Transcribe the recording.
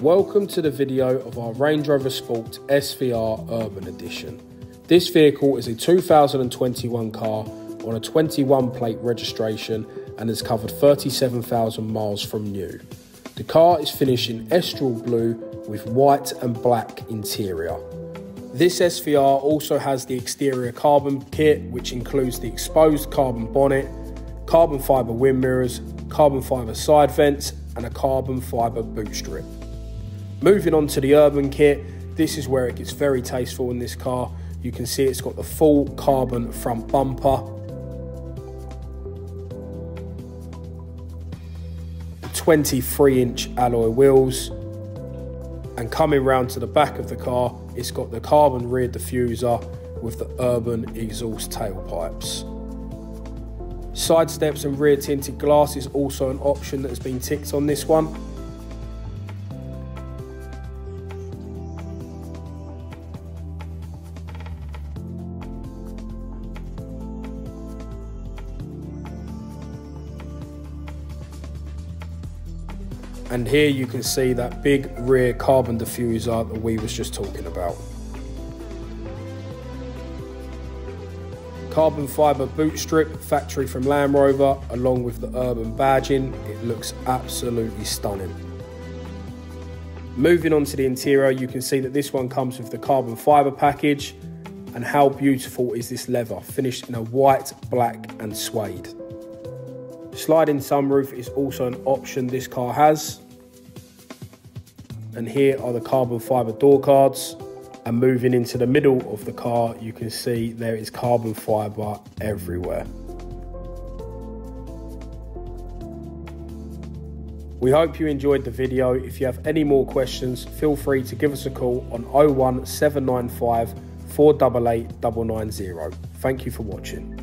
Welcome to the video of our Range Rover Sport SVR Urban Edition. This vehicle is a 2021 car on a 21 plate registration and has covered 37,000 miles from new. The car is finished in Estoril blue with white and black interior. This SVR also has the exterior carbon kit which includes the exposed carbon bonnet, carbon fibre wind mirrors, carbon fibre side vents and a carbon fibre boot strip. Moving on to the urban kit, this is where it gets very tasteful in this car. You can see it's got the full carbon front bumper, 23 inch alloy wheels, and coming round to the back of the car, it's got the carbon rear diffuser with the urban exhaust tailpipes. Side steps and rear tinted glass is also an option that has been ticked on this one. And here you can see that big rear carbon diffuser that we was just talking about. Carbon fibre boot strip, factory from Land Rover, along with the urban badging. It looks absolutely stunning. Moving on to the interior, you can see that this one comes with the carbon fibre package. And how beautiful is this leather, finished in a white, black and suede. Sliding sunroof is also an option this car has. And here are the carbon fibre door cards. And moving into the middle of the car, you can see there is carbon fibre everywhere. We hope you enjoyed the video. If you have any more questions, feel free to give us a call on 01795 488 990. Thank you for watching.